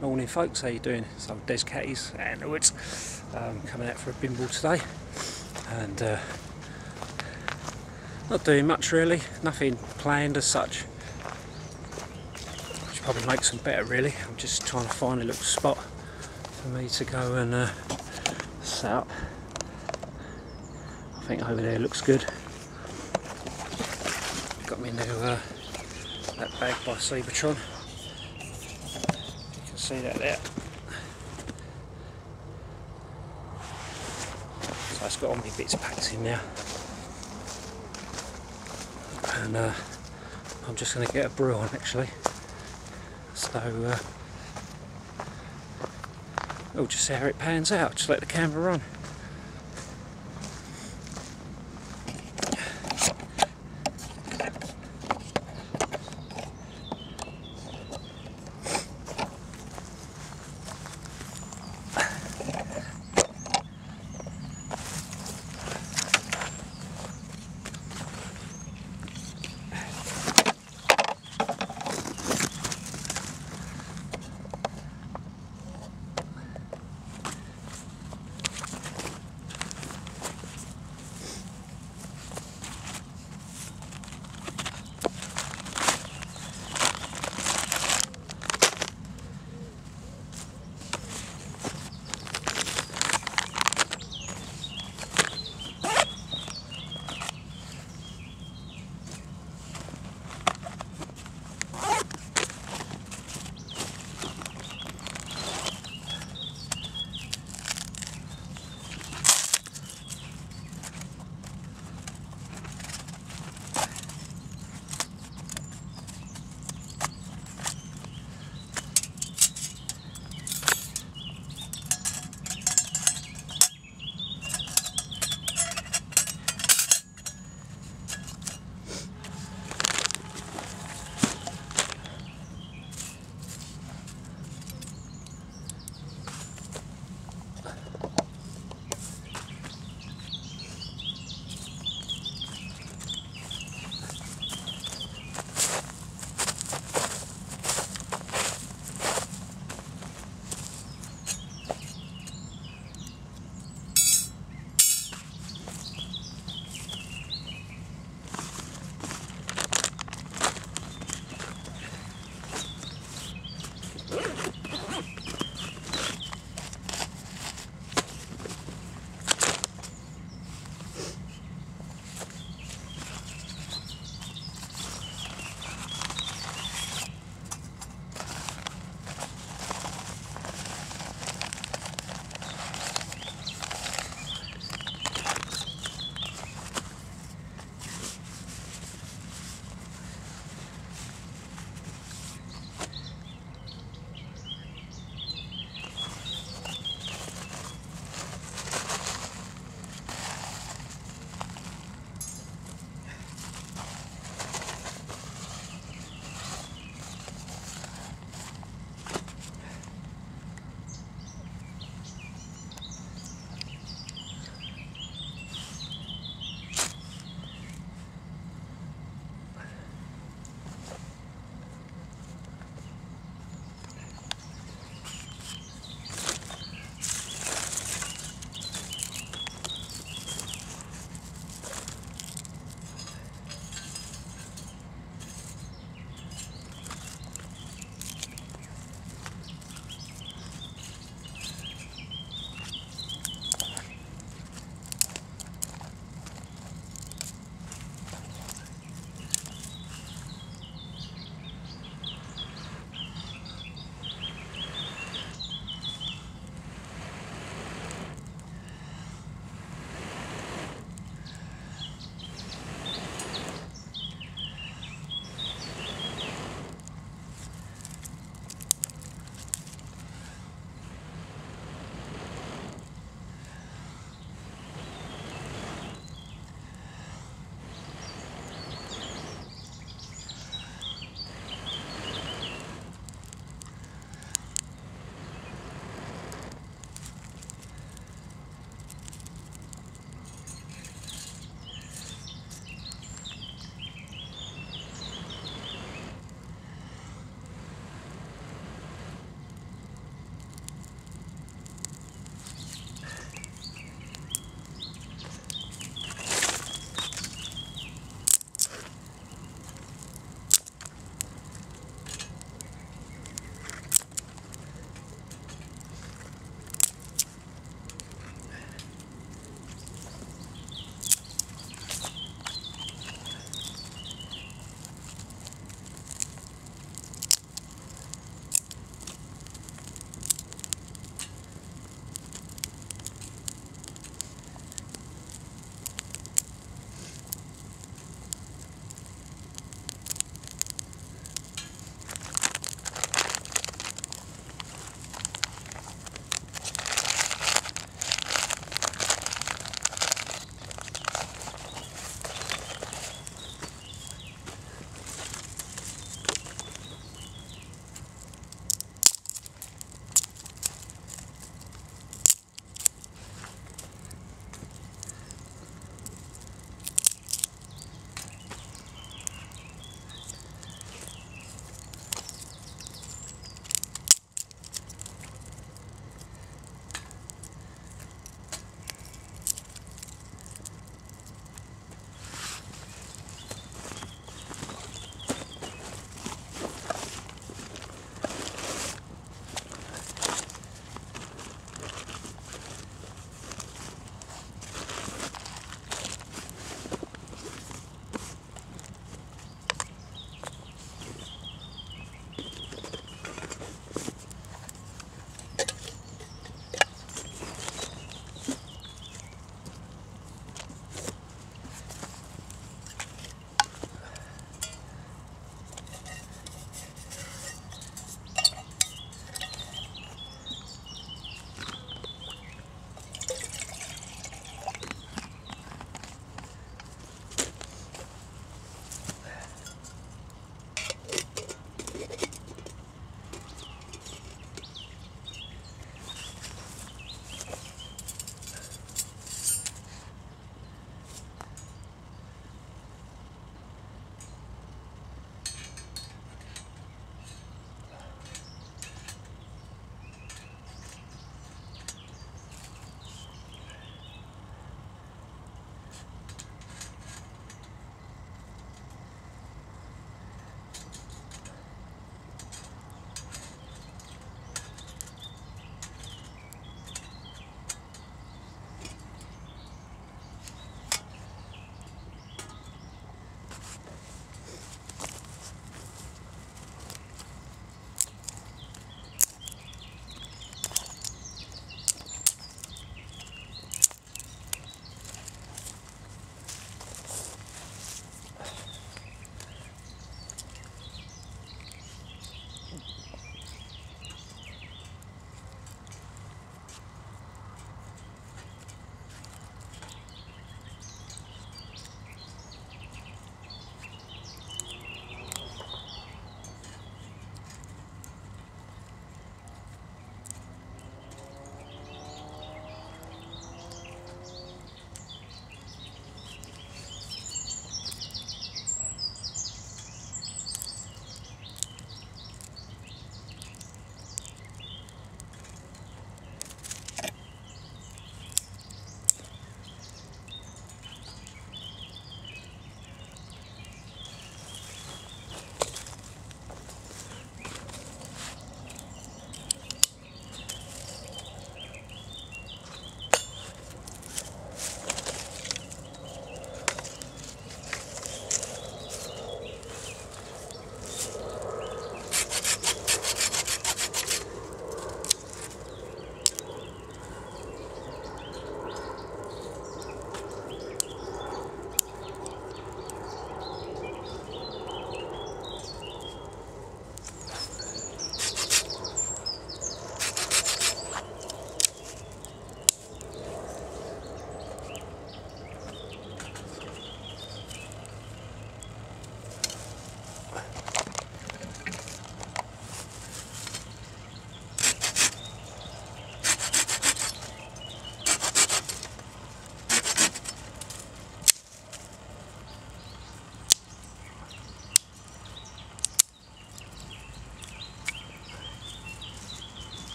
Morning folks, how you doing? So I'm Des Cattys and Woods um, coming out for a bimble today and uh, not doing much really, nothing planned as such which probably makes them better really. I'm just trying to find a little spot for me to go and uh, set up. I think over there looks good. Got me new uh, that bag by Seibertron. See that there. So it's got all my bits packed in now. And uh, I'm just going to get a brew on actually. So uh, we'll just see how it pans out. Just let the camera run.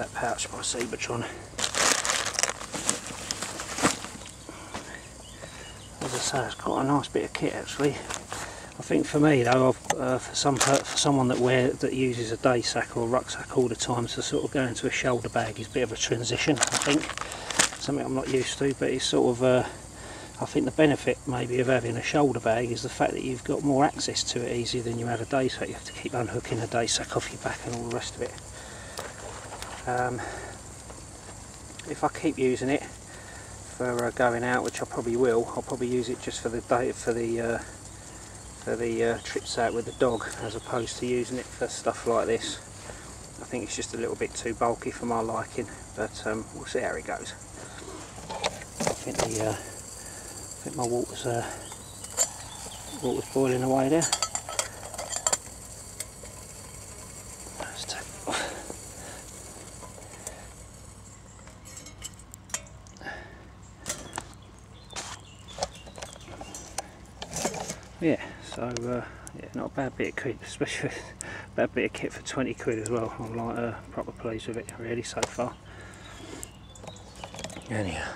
That pouch by Seibertron. As I say, it's quite a nice bit of kit actually. I think for me though, uh, for some for someone that wear that uses a day sack or rucksack all the time, to sort of go into a shoulder bag is a bit of a transition. I think something I'm not used to, but it's sort of. Uh, I think the benefit maybe of having a shoulder bag is the fact that you've got more access to it easier than you had a day sack. You have to keep unhooking a day sack off your back and all the rest of it. Um, if I keep using it for uh, going out, which I probably will, I'll probably use it just for the day for the uh, for the uh, trips out with the dog, as opposed to using it for stuff like this. I think it's just a little bit too bulky for my liking, but um, we'll see how it goes. I think the uh, I think my water's uh, water's boiling away there. Let's take it off. Yeah, so uh, yeah, not a bad bit of kit, especially a bad bit of kit for 20 quid as well. I'm like uh, proper pleased with it really so far. Anyhow.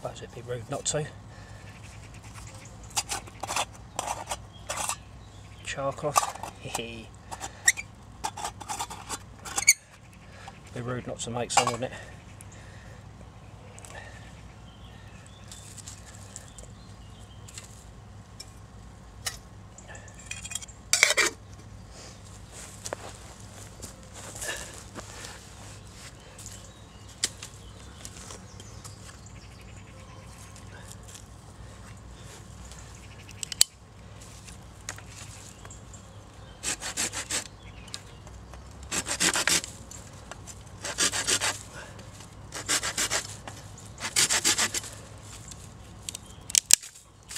Suppose it'd be rude not to. Char cloth. be rude not to make some, wouldn't it?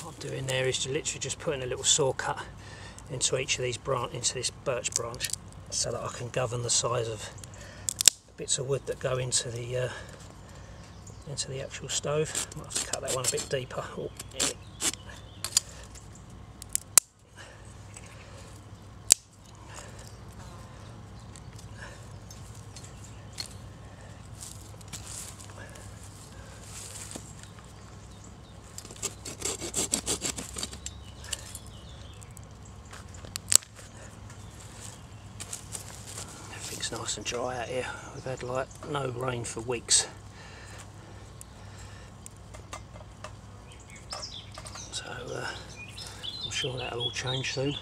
What I'm doing there is to literally just putting a little saw cut into each of these branch into this birch branch so that I can govern the size of bits of wood that go into the uh, into the actual stove. Might have to cut that one a bit deeper yeah. Everything's nice and dry out here. We've had like no rain for weeks. So uh, I'm sure that'll all change soon.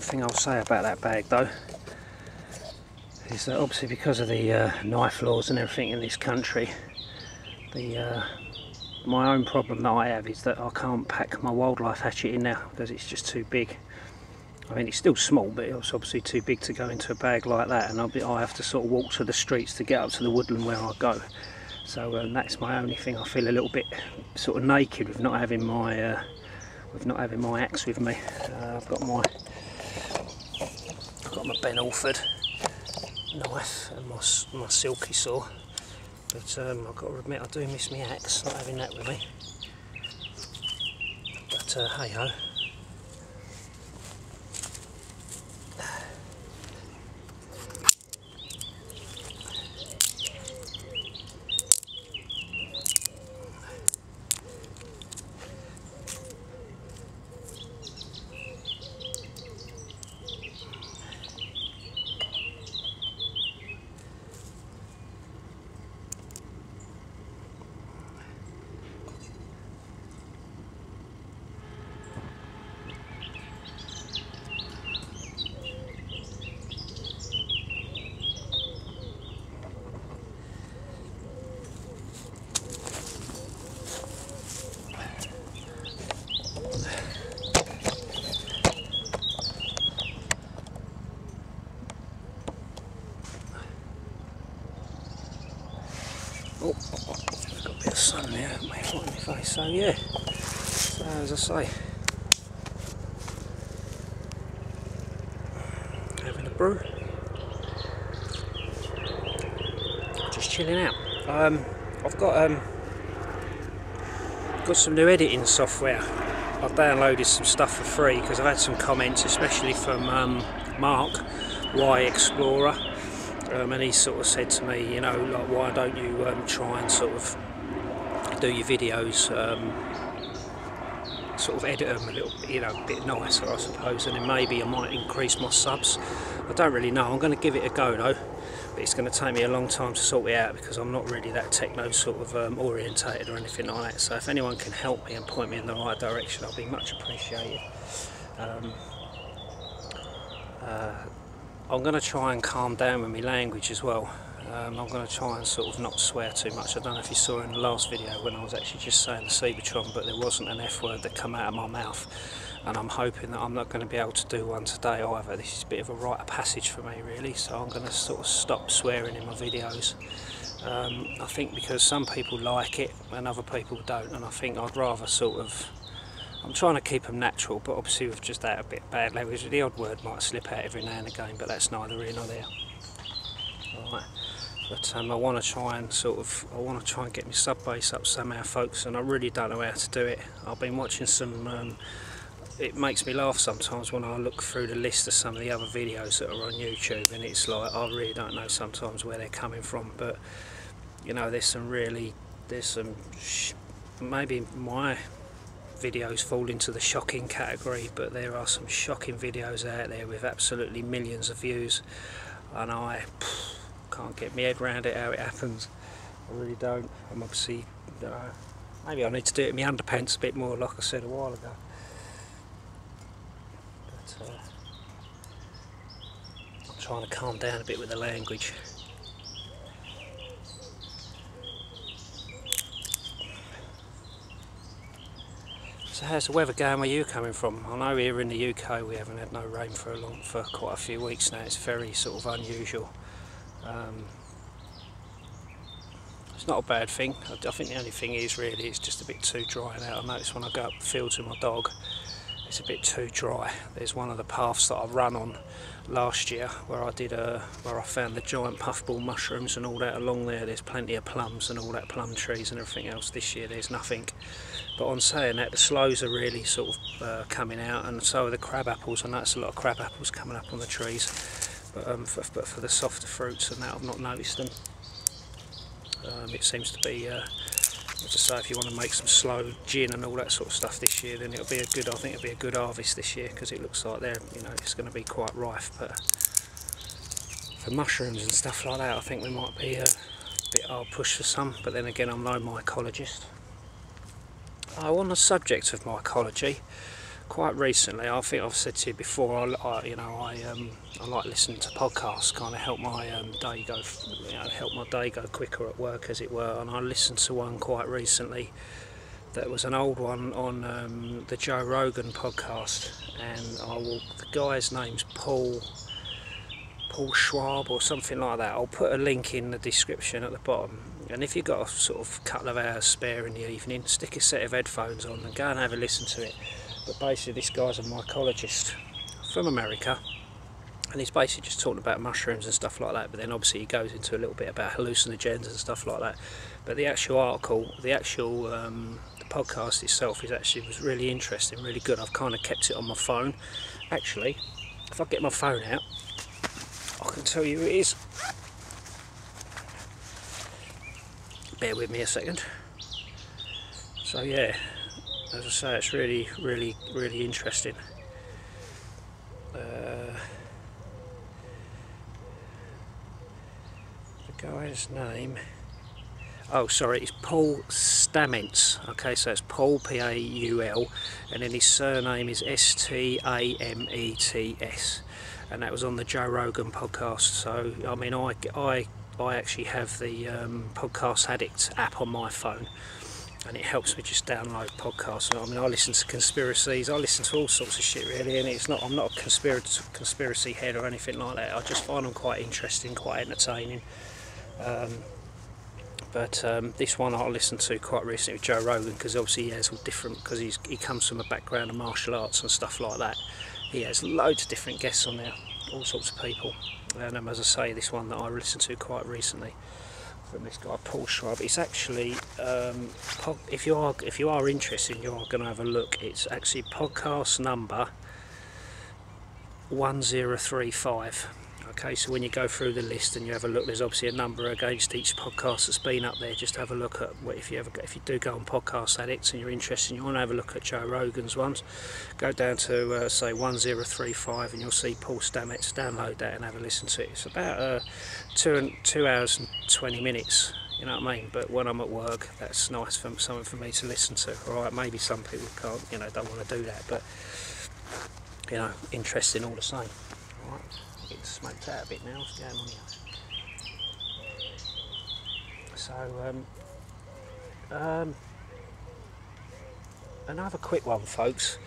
One thing I'll say about that bag though is that obviously because of the uh, knife laws and everything in this country, the uh, my own problem that I have is that I can't pack my wildlife hatchet in now because it's just too big. I mean it's still small but it's obviously too big to go into a bag like that and I'll be, I have to sort of walk to the streets to get up to the woodland where I go. So um, that's my only thing. I feel a little bit sort of naked with not having my uh, with not having my axe with me. Uh, I've got my got my Ben Orford knife and my my silky saw. But um, I've got to admit I do miss my axe, not having that with me. But uh, hey ho. So yeah, so as I say, having a brew, just chilling out. Um, I've got um, got some new editing software. I've downloaded some stuff for free because I've had some comments, especially from um, Mark Y Explorer um, and he sort of said to me, you know, like, why don't you um, try and sort of do your videos, um, sort of edit them a little, you know, a bit nicer, I suppose, and then maybe I might increase my subs. I don't really know. I'm going to give it a go though, but it's going to take me a long time to sort it out because I'm not really that techno sort of um, orientated or anything like that. So if anyone can help me and point me in the right direction, I'll be much appreciated. Um, uh, I'm going to try and calm down with my language as well. Um, I'm going to try and sort of not swear too much. I don't know if you saw in the last video when I was actually just saying the Seibertron, but there wasn't an F word that come out of my mouth. And I'm hoping that I'm not going to be able to do one today either. This is a bit of a rite of passage for me really, so I'm going to sort of stop swearing in my videos. Um, I think because some people like it and other people don't, and I think I'd rather sort of I'm trying to keep them natural, but obviously with just that a bit bad language, the odd word might slip out every now and again, but that's neither here nor there. Right. But um, I want to try and sort of, I want to try and get my sub base up somehow, folks, and I really don't know how to do it. I've been watching some. Um, it makes me laugh sometimes when I look through the list of some of the other videos that are on YouTube, and it's like I really don't know sometimes where they're coming from. But you know, there's some really, there's some maybe my videos fall into the shocking category but there are some shocking videos out there with absolutely millions of views and I pff, can't get my head around it how it happens I really don't I'm obviously uh, maybe I need to do it in my underpants a bit more like I said a while ago but uh, I'm trying to calm down a bit with the language So how's the weather going where you coming from? I know here in the UK we haven't had no rain for a long, for quite a few weeks now. It's very sort of unusual. Um, it's not a bad thing. I, I think the only thing is really it's just a bit too dry now. I notice when I go up the fields with my dog, it's a bit too dry. There's one of the paths that I run on last year where I did a where I found the giant puffball mushrooms and all that along there. There's plenty of plums and all that plum trees and everything else. This year there's nothing. But on saying that, the sloes are really sort of uh, coming out, and so are the crab apples. I noticed a lot of crab apples coming up on the trees, but, um, for, but for the softer fruits and that, I've not noticed them. Um, it seems to be, uh, as I say, if you want to make some sloe gin and all that sort of stuff this year, then it'll be a good. I think it'll be a good harvest this year because it looks like they're, you know, it's going to be quite rife. But for mushrooms and stuff like that, I think we might be a bit hard push for some. But then again, I'm no mycologist. Oh, on the subject of mycology, quite recently, I think I've said to you before, I, I you know, I um, I like listening to podcasts, kind of help my um, day go, you know, help my day go quicker at work, as it were. And I listened to one quite recently that was an old one on um, the Joe Rogan podcast, and I will. The guy's name's Paul. Paul Schwab or something like that. I'll put a link in the description at the bottom. And if you've got a sort of couple of hours spare in the evening, stick a set of headphones on and go and have a listen to it. But basically, this guy's a mycologist from America, and he's basically just talking about mushrooms and stuff like that. But then obviously he goes into a little bit about hallucinogens and stuff like that. But the actual article, the actual um, the podcast itself, is actually was really interesting, really good. I've kind of kept it on my phone. Actually, if I get my phone out, I can tell you it is. Bear with me a second. So yeah, as I say, it's really, really, really interesting. Uh, the guy's name. Oh, sorry, it's Paul Stamets. Okay, so it's Paul P A U L, and then his surname is S T A M E T S, and that was on the Joe Rogan podcast. So, I mean, I, I, I actually have the um, Podcast Addict app on my phone, and it helps me just download podcasts. I mean, I listen to conspiracies, I listen to all sorts of shit really, and it's not I'm not a conspiracy conspiracy head or anything like that. I just find them quite interesting, quite entertaining. Um, but um, this one I listened to quite recently with Joe Rogan because obviously he has all different because he comes from a background of martial arts and stuff like that. He has loads of different guests on there, all sorts of people. And um, as I say, this one that I listened to quite recently from this guy Paul Schwab. It's actually um, if you are if you are interested, you are going to have a look. It's actually podcast number one zero three five Okay, so when you go through the list and you have a look, there's obviously a number against each podcast that's been up there. Just have a look at what if you ever if you do go on Podcast Addicts and you're interested, and you want to have a look at Joe Rogan's ones. Go down to uh, say 1035 and you'll see Paul Stamets. Download that and have a listen to it. It's about uh, two and two hours and 20 minutes. You know what I mean? But when I'm at work, that's nice for something for me to listen to. All right, maybe some people can't, you know, don't want to do that, but you know, interesting all the same. All right getting smoked out a bit now. What's going on here? So, um, um, another quick one, folks.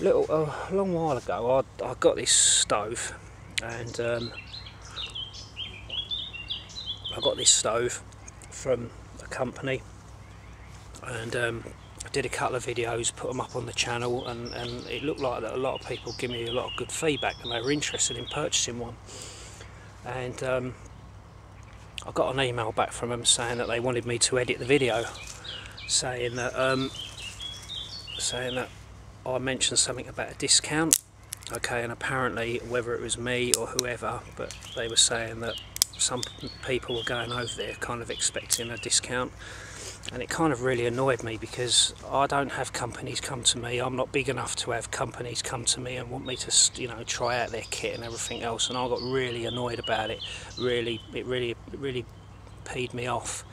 A little, a long while ago, I, I got this stove, and um, I got this stove from a company, and um, I did a couple of videos, put them up on the channel, and, and it looked like that a lot of people give me a lot of good feedback and they were interested in purchasing one. And um, I got an email back from them saying that they wanted me to edit the video, saying that um, saying that I mentioned something about a discount. Okay, and apparently whether it was me or whoever, but they were saying that some people were going over there kind of expecting a discount and it kind of really annoyed me because I don't have companies come to me. I'm not big enough to have companies come to me and want me to, you know, try out their kit and everything else. And I got really annoyed about it. Really, it really, it really peed me off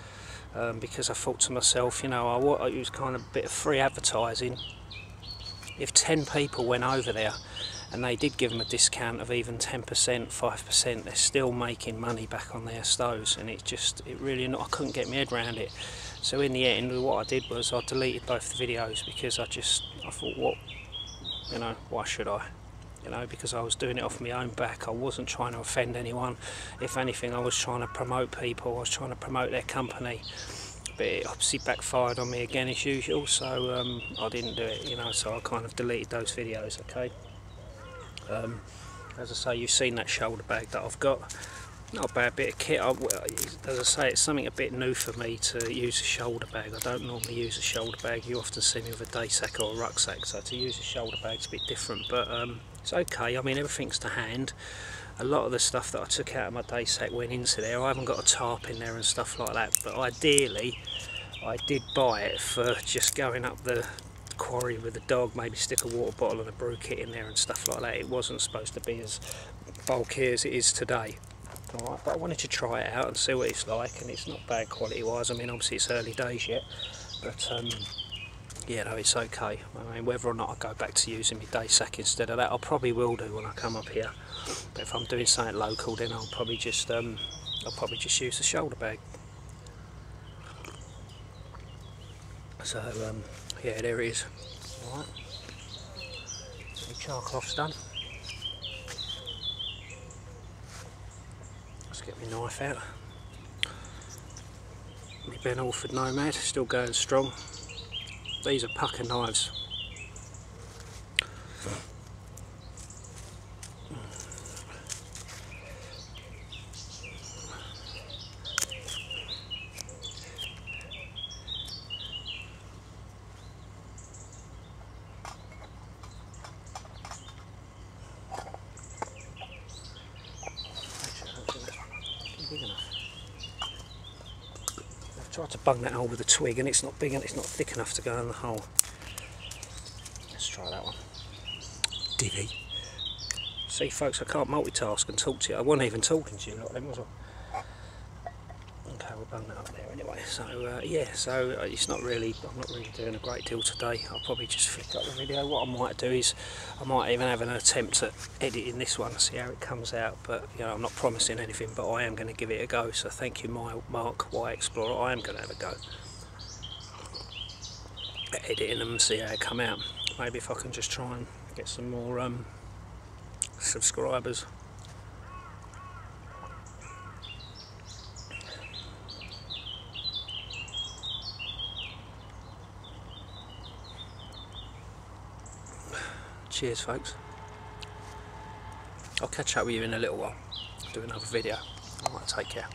um, because I thought to myself, you know, I, it was kind of a bit of free advertising. If ten people went over there and they did give them a discount of even 10%, 5%, they're still making money back on their stoves, and it just, it really, I couldn't get my head around it. So in the end, what I did was I deleted both the videos because I just I thought, what, you know, why should I? You know, because I was doing it off my own back. I wasn't trying to offend anyone. If anything, I was trying to promote people. I was trying to promote their company. But it obviously backfired on me again as usual. So um, I didn't do it. You know, so I kind of deleted those videos. Okay. Um, as I say, you've seen that shoulder bag that I've got not a bad bit of kit. I, as I say, it's something a bit new for me to use a shoulder bag. I don't normally use a shoulder bag. You often see me with a day sack or a rucksack, so to use a shoulder bag is a bit different. But um, it's okay. I mean, everything's to hand. A lot of the stuff that I took out of my day sack went into there. I haven't got a tarp in there and stuff like that. But ideally, I did buy it for just going up the quarry with the dog, maybe stick a water bottle and a brew kit in there and stuff like that. It wasn't supposed to be as bulky as it is today. But I wanted to try it out and see what it's like, and it's not bad quality wise. I mean, obviously it's early days yet, but um, yeah, no, it's okay. I mean, whether or not I go back to using my day sack instead of that, I probably will do when I come up here. But if I'm doing something local, then I'll probably just um, I'll probably just use the shoulder bag. So um, yeah, there it is. Alright, the char done. Get my knife out. My Ben Orford Nomad, still going strong. These are pucker knives. Actually, I don't think that's big enough. Bung that hole with a twig and it's not big and it's not thick enough to go in the hole. Let's try that one. Divvy. See folks, I can't multitask and talk to you. I wasn't even talking to you lot then, was I? We'll bung that up there anyway. So uh, yeah, so uh, it's not really, I'm not really doing a great deal today. I'll probably just flick up the video. What I might do is, I might even have an attempt at editing this one, see how it comes out. But you know, I'm not promising anything, but I am going to give it a go. So thank you, my Mark Y Explorer. I am going to have a go at editing them and see how it come out. Maybe if I can just try and get some more um, subscribers. Cheers, folks. I'll catch up with you in a little while. Do another video. Alright, take care.